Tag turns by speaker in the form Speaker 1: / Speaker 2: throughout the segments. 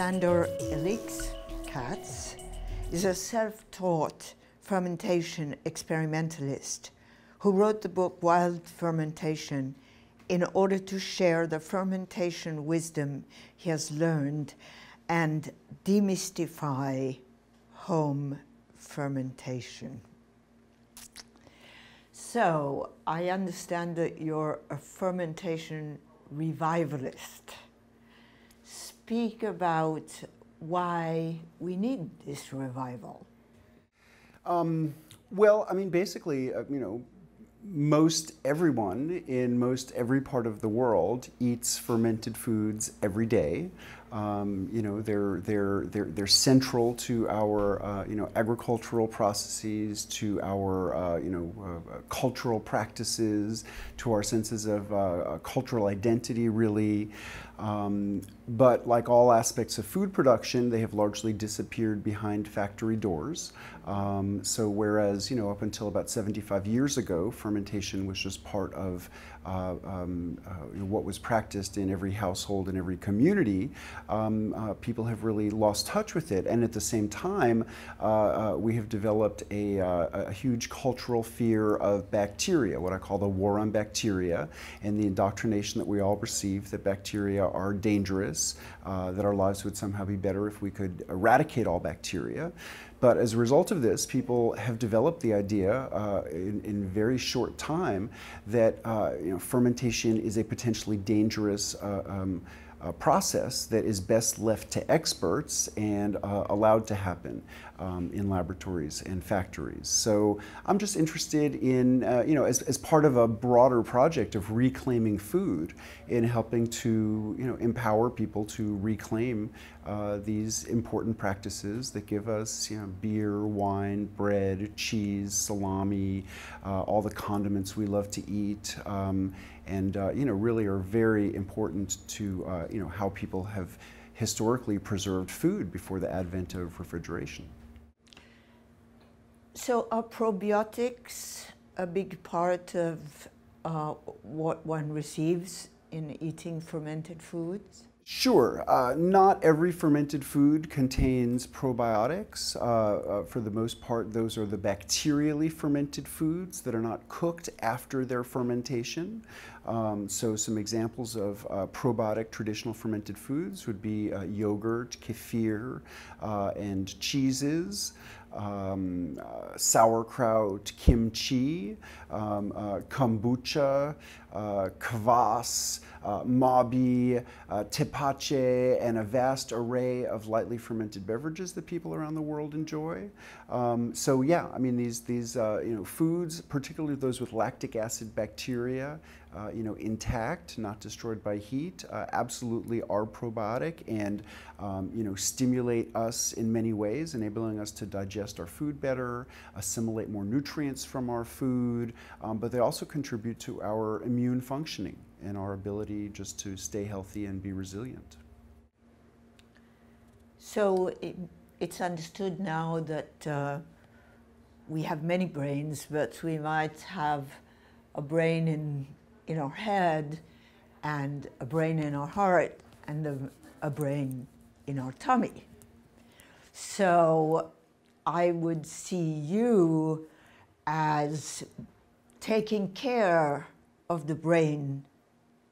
Speaker 1: Sandor Ellix Katz is a self-taught fermentation experimentalist who wrote the book Wild Fermentation in order to share the fermentation wisdom he has learned and demystify home fermentation. So, I understand that you're a fermentation revivalist. Speak about why we need this revival.
Speaker 2: Um, well, I mean, basically, uh, you know, most everyone in most every part of the world eats fermented foods every day. Um, you know, they're, they're, they're, they're central to our, uh, you know, agricultural processes, to our, uh, you know, uh, cultural practices, to our senses of uh, cultural identity, really. Um, but like all aspects of food production, they have largely disappeared behind factory doors. Um, so whereas, you know, up until about 75 years ago, fermentation was just part of uh, um, uh, what was practiced in every household in every community, um, uh, people have really lost touch with it. And at the same time, uh, uh, we have developed a, a, huge cultural fear of bacteria, what I call the war on bacteria, and the indoctrination that we all receive that bacteria are dangerous, that our lives would somehow be better if we could eradicate all bacteria. But as a result of this, people have developed the idea uh, in, in very short time that uh, you know, fermentation is a potentially dangerous uh, um, uh, process that is best left to experts and uh, allowed to happen um, in laboratories and factories. So I'm just interested in, uh, you know, as, as part of a broader project of reclaiming food, in helping to, you know, empower people to reclaim uh, these important practices that give us, you know, beer, wine, bread, cheese, salami, uh, all the condiments we love to eat. Um, and uh, you know really are very important to uh, you know how people have historically preserved food before the advent of refrigeration.
Speaker 1: So are probiotics a big part of uh, what one receives in eating fermented foods?
Speaker 2: Sure. Uh, not every fermented food contains probiotics. Uh, uh, for the most part, those are the bacterially fermented foods that are not cooked after their fermentation. Um, so some examples of uh, probiotic traditional fermented foods would be uh, yogurt, kefir, uh, and cheeses um, uh, sauerkraut, kimchi, um, uh, kombucha, uh, kvass, uh, mabi, uh, tepache, and a vast array of lightly fermented beverages that people around the world enjoy. Um, so yeah, I mean these these uh, you know foods, particularly those with lactic acid bacteria, uh, you know, intact, not destroyed by heat, uh, absolutely are probiotic and, um, you know, stimulate us in many ways, enabling us to digest our food better, assimilate more nutrients from our food, um, but they also contribute to our immune functioning and our ability just to stay healthy and be resilient.
Speaker 1: So it, it's understood now that uh, we have many brains, but we might have a brain in in our head and a brain in our heart and a, a brain in our tummy. So I would see you as taking care of the brain,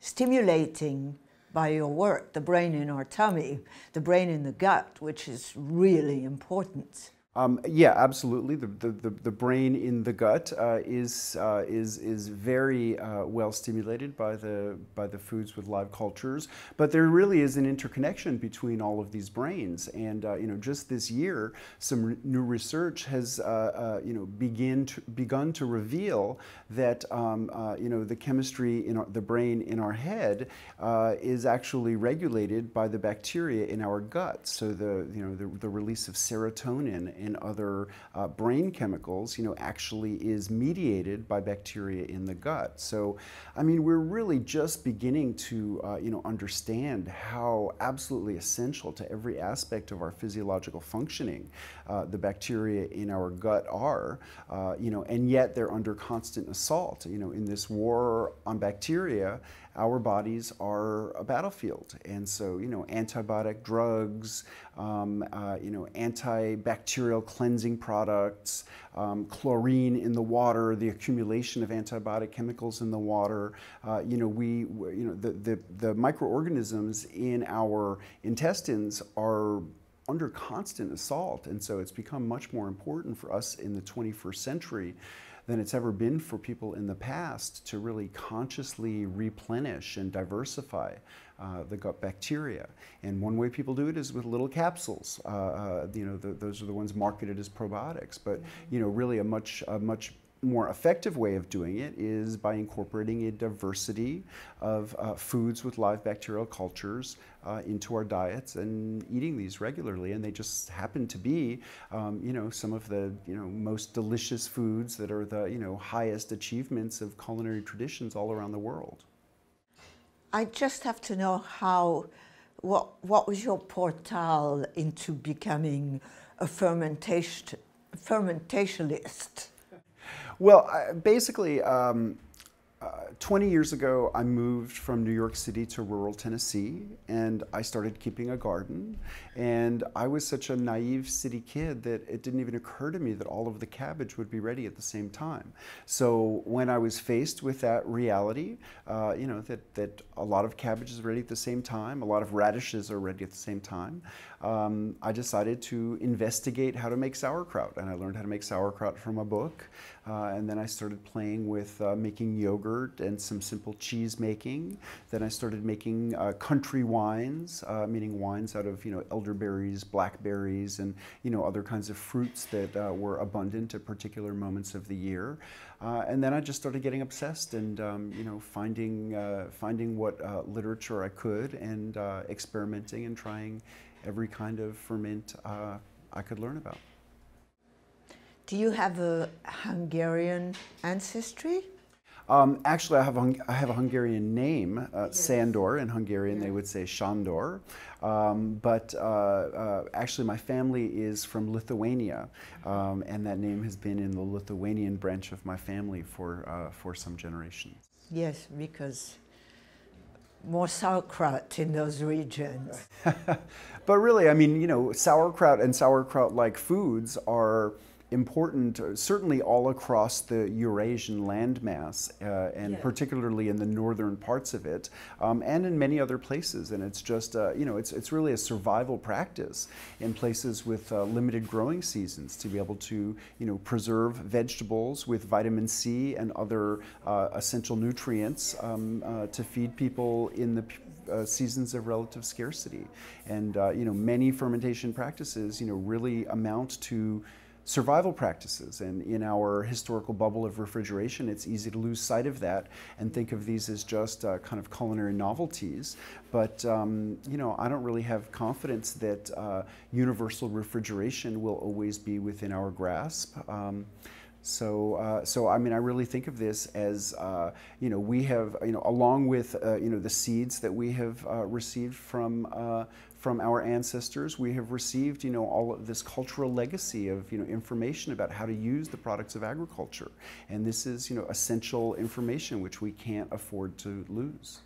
Speaker 1: stimulating by your work, the brain in our tummy, the brain in the gut, which is really important.
Speaker 2: Um, yeah, absolutely. The, the, the, brain in the gut uh, is, uh, is, is very uh, well stimulated by the, by the foods with live cultures, but there really is an interconnection between all of these brains. And uh, you know, just this year, some new research has uh, uh, you know, begin to, begun to reveal that um, you know, the chemistry in our, the brain in our head is actually regulated by the bacteria in our gut. So the, you know, the, the release of serotonin and other uh, brain chemicals, you know, actually is mediated by bacteria in the gut. So, I mean, we're really just beginning to, uh, you know, understand how absolutely essential to every aspect of our physiological functioning uh, the bacteria in our gut are, uh, you know, and yet they're under constant assault. You know, in this war on bacteria, our bodies are a battlefield. And so, you know, antibiotic drugs, um, uh, you know, antibacterial cleansing products, um, chlorine in the water, the accumulation of antibiotic chemicals in the water. Uh, you know, we, you know, the, the, the microorganisms in our intestines are under constant assault. And so it's become much more important for us in the 21st century than it's ever been for people in the past to really consciously replenish and diversify uh, the gut bacteria. And one way people do it is with little capsules. Uh, uh, you know, the, those are the ones marketed as probiotics. But you know, really a much a much more effective way of doing it is by incorporating a diversity of uh, foods with live bacterial cultures uh, into our diets and eating these regularly. And they just happen to be, um, you know, some of the you know most delicious foods that are the you know highest achievements of culinary traditions all around the world.
Speaker 1: I just have to know how. What, what was your portal into becoming a fermentation fermentationist?
Speaker 2: Well, I, basically, um, uh, 20 years ago, I moved from New York City to rural Tennessee and I started keeping a garden. And I was such a naive city kid that it didn't even occur to me that all of the cabbage would be ready at the same time. So when I was faced with that reality, uh, you know, that, that a lot of cabbage is ready at the same time, a lot of radishes are ready at the same time, um, I decided to investigate how to make sauerkraut. And I learned how to make sauerkraut from a book. Uh, and then I started playing with uh, making yogurt and some simple cheese making. Then I started making uh, country wines, uh, meaning wines out of you know elderberries, blackberries, and you know other kinds of fruits that uh, were abundant at particular moments of the year. Uh, and then I just started getting obsessed and um, you know finding finding what literature I could and experimenting and trying every kind of ferment I could learn about.
Speaker 1: Do you have a Hungarian ancestry?
Speaker 2: Um, actually, I have, a, I have a Hungarian name, uh. Sandor. In Hungarian, they would say Shandor. Um, but uh, uh, actually, my family is from Lithuania, um, and that name has been in the Lithuanian branch of my family for, uh, for some generations.
Speaker 1: Yes, because more sauerkraut in those regions.
Speaker 2: but really, I mean, you know, sauerkraut and sauerkraut like foods are important, uh, certainly all across the Eurasian landmass, uh, and yeah. particularly in the northern parts of it, um, and in many other places. And it's just, uh, you know, it's, it's really a survival practice in places with uh, limited growing seasons to be able to, you know, preserve vegetables with vitamin C and other uh, essential nutrients um, uh, to feed people in the uh, seasons of relative scarcity. And uh, you know, many fermentation practices, you know, really amount to survival practices. And in our historical bubble of refrigeration, it's easy to lose sight of that and think of these as just uh, kind of culinary novelties. But, um, you know, I don't really have confidence that uh, universal refrigeration will always be within our grasp. Um, so, uh, so I mean, I really think of this as, uh, you know, we have, you know, along with, uh, you know, the seeds that we have uh, received from uh, from our ancestors, we have received, you know, all of this cultural legacy of, you know, information about how to use the products of agriculture, and this is, you know, essential information which we can't afford to lose.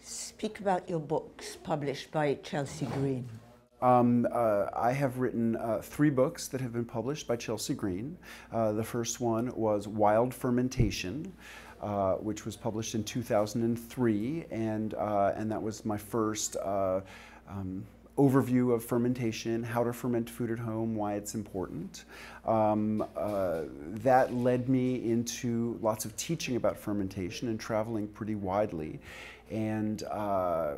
Speaker 1: Speak about your books published by Chelsea Green.
Speaker 2: Um, uh, I have written uh, three books that have been published by Chelsea Green. Uh, the first one was Wild Fermentation, uh, which was published in 2003, and, uh, and that was my first uh, um, overview of fermentation, how to ferment food at home, why it's important. Um, uh, that led me into lots of teaching about fermentation and traveling pretty widely. And uh,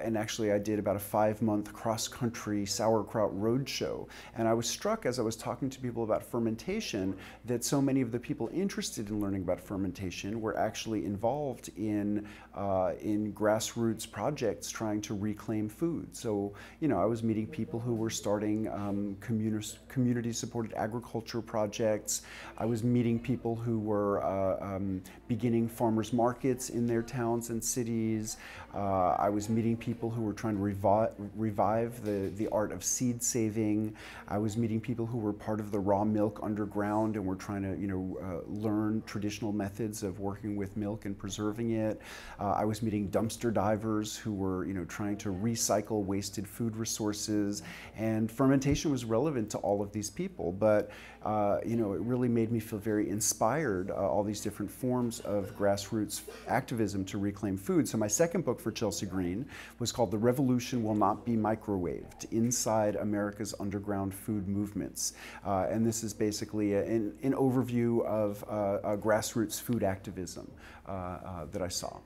Speaker 2: and actually I did about a five-month cross-country sauerkraut roadshow. And I was struck as I was talking to people about fermentation that so many of the people interested in learning about fermentation were actually involved in uh, in grassroots projects trying to reclaim food. So you know I was meeting people who were starting um, communi- community-supported agriculture projects. I was meeting people who were uh, um, beginning farmers markets in their towns and cities. Uh, I was meeting people who were trying to revi- revive the, the art of seed saving. I was meeting people who were part of the raw milk underground and were trying to, you know, uh, learn traditional methods of working with milk and preserving it. Uh, I was meeting dumpster divers who were, you know, trying to recycle wasted food resources. And fermentation was relevant to all of these people. But, uh, you know, it really made me feel very inspired, uh, all these different forms of grassroots activism to reclaim food. So my second book for Chelsea Green was called The Revolution Will Not Be Microwaved Inside America's Underground Food Movements. Uh, and this is basically a, an, an, overview of uh, grassroots food activism uh, uh, that I saw.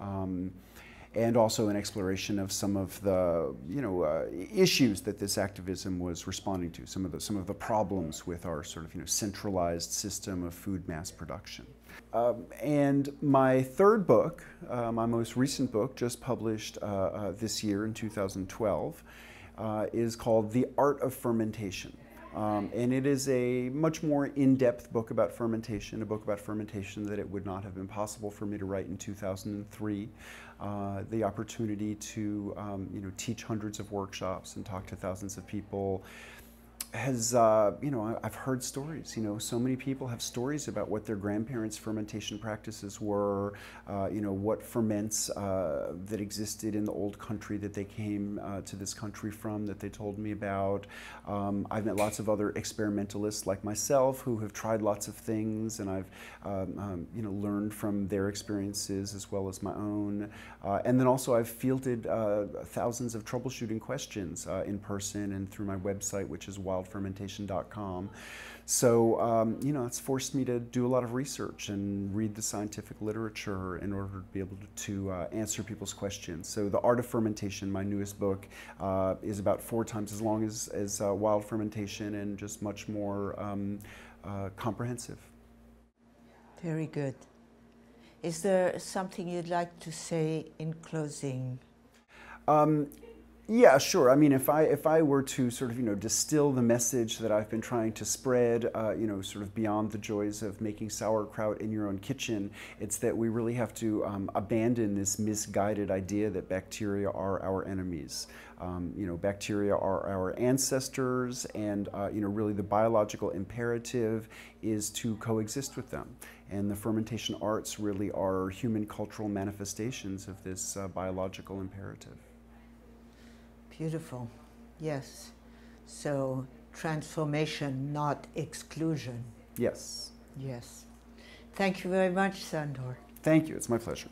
Speaker 2: Um, and also an exploration of some of the you know uh, issues that this activism was responding to, some of the some of the problems with our sort of you know centralized system of food mass production. Um, and my third book, uh, my most recent book, just published uh, uh this year in 2012, uh, is called The Art of Fermentation. Um, and it is a much more in-depth book about fermentation, a book about fermentation that it would not have been possible for me to write in 2003. Uh, the opportunity to um, you know, teach hundreds of workshops and talk to thousands of people, has, uh, you know, I've heard stories. You know, so many people have stories about what their grandparents' fermentation practices were. Uh, you know, what ferments uh, that existed in the old country that they came uh, to this country from that they told me about. Um, I've met lots of other experimentalists like myself who have tried lots of things, and I've, um, um, you know, learned from their experiences as well as my own. Uh, and then also I've fielded uh, thousands of troubleshooting questions in person and through my website, which is wild wildfermentation.com. So, um, you know, it's forced me to do a lot of research and read the scientific literature in order to be able to, uh, answer people's questions. So, The Art of Fermentation, my newest book, uh, is about four times as long as, as uh, Wild Fermentation and just much more um, uh, comprehensive.
Speaker 1: Very good. Is there something you'd like to say in closing?
Speaker 2: Um, yeah, sure. I mean, if I if I were to sort of you know distill the message that I've been trying to spread, uh, you know, sort of beyond the joys of making sauerkraut in your own kitchen, it's that we really have to um, abandon this misguided idea that bacteria are our enemies. Um, you know, bacteria are our ancestors, and uh, you know, really the biological imperative is to coexist with them. And the fermentation arts really are human cultural manifestations of this uh, biological imperative.
Speaker 1: Beautiful. Yes. So transformation, not exclusion.
Speaker 2: Yes.
Speaker 1: Yes. Thank you very much, Sandor.
Speaker 2: Thank you. It's my pleasure.